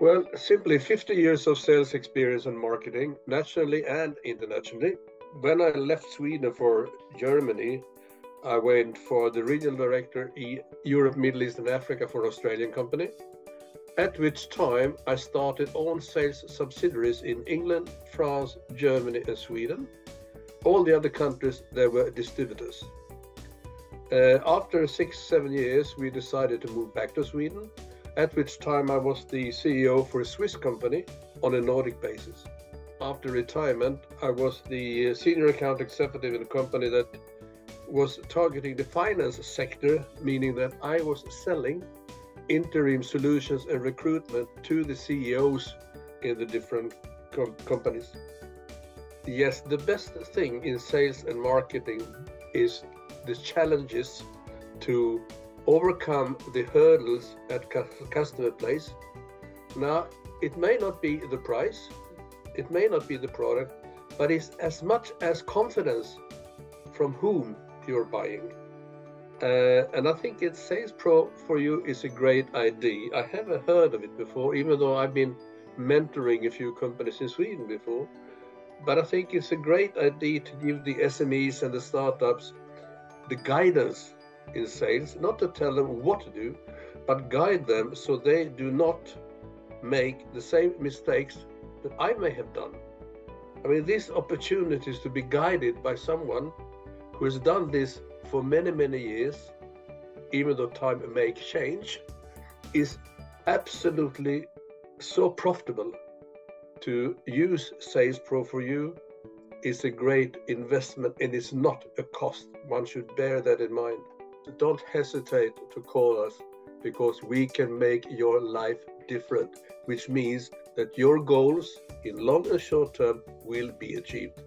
Well, simply 50 years of sales experience and marketing, nationally and internationally. When I left Sweden for Germany, I went for the regional director Europe, Middle East, and Africa for an Australian company. At which time I started own sales subsidiaries in England, France, Germany, and Sweden. All the other countries, there were distributors. Uh, after six, seven years, we decided to move back to Sweden at which time I was the CEO for a Swiss company on a Nordic basis. After retirement, I was the senior account executive in a company that was targeting the finance sector, meaning that I was selling interim solutions and recruitment to the CEOs in the different com- companies. Yes, the best thing in sales and marketing is the challenges to overcome the hurdles at customer place. Now, it may not be the price, it may not be the product, but it's as much as confidence from whom you're buying. Uh, and I think it Sales Pro for you is a great idea. I haven't heard of it before, even though I've been mentoring a few companies in Sweden before. But I think it's a great idea to give the SMEs and the startups the guidance in sales, not to tell them what to do, but guide them so they do not make the same mistakes that I may have done. I mean, these opportunities to be guided by someone who has done this for many, many years, even though time may change, is absolutely so profitable to use SalesPro4U is a great investment and it's not a cost. One should bear that in mind don't hesitate to call us because we can make your life different, which means that your goals in long and short term will be achieved.